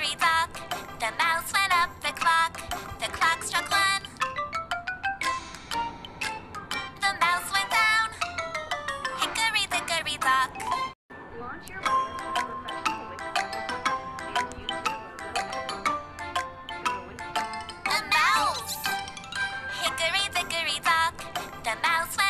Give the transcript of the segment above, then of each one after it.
The mouse went up the clock. The clock struck one. The mouse went down. Hickory dickory dock. Launch your The mouse! Hickory dickory dock. The mouse went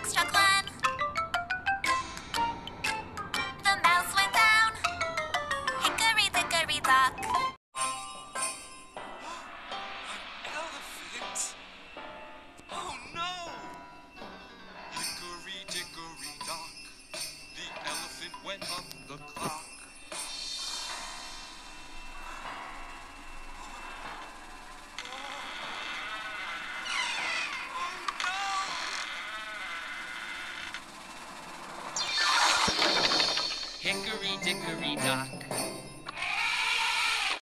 extra class. Hickory dickory dock.